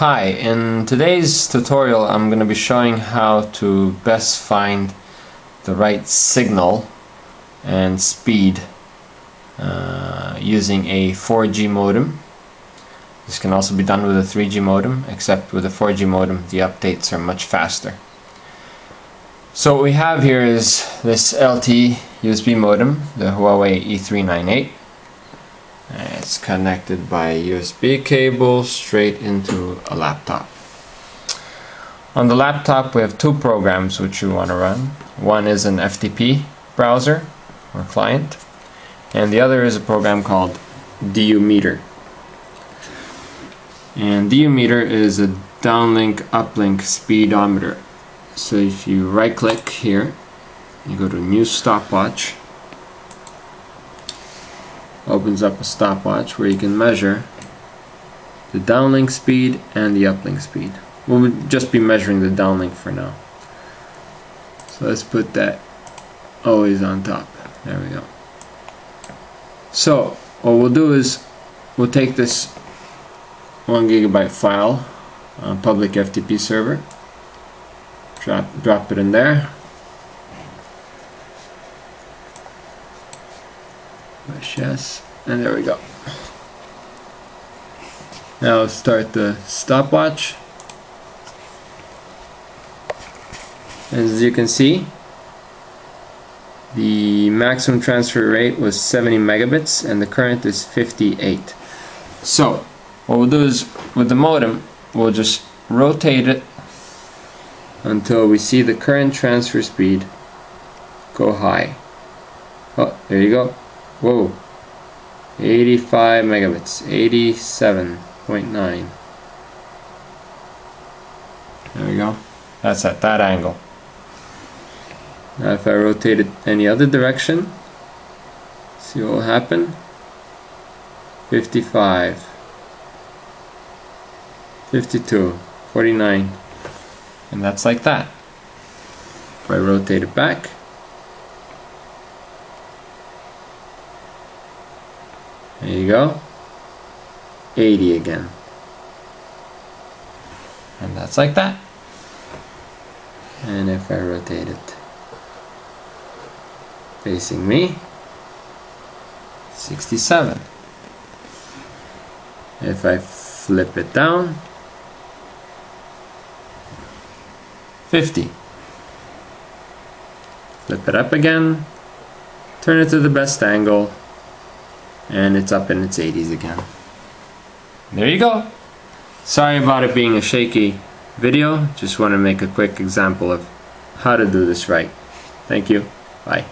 Hi, in today's tutorial I'm going to be showing how to best find the right signal and speed uh, using a 4G modem. This can also be done with a 3G modem, except with a 4G modem the updates are much faster. So what we have here is this LTE USB modem, the Huawei E398. It's connected by a USB cable straight into a laptop. On the laptop we have two programs which we want to run. One is an FTP browser or client and the other is a program called DU Meter. And DU Meter is a downlink uplink speedometer. So if you right click here, you go to new stopwatch opens up a stopwatch where you can measure the downlink speed and the uplink speed. We'll just be measuring the downlink for now. So let's put that always on top. There we go. So what we'll do is we'll take this one gigabyte file on public FTP server, drop drop it in there, Push yes, and there we go. Now start the stopwatch. As you can see, the maximum transfer rate was 70 megabits and the current is 58. So, what we'll do is, with the modem, we'll just rotate it until we see the current transfer speed go high. Oh, there you go. Whoa. 85 megabits. 87.9. There we go. That's at that angle. Now if I rotate it any other direction, see what will happen? 55. 52. 49. And that's like that. If I rotate it back, There you go. 80 again. And that's like that. And if I rotate it facing me, 67. If I flip it down, 50. Flip it up again, turn it to the best angle, and it's up in its 80s again. There you go. Sorry about it being a shaky video, just want to make a quick example of how to do this right. Thank you. Bye.